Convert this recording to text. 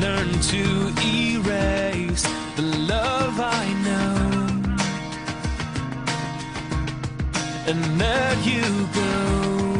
learn to erase the love I know and let you go.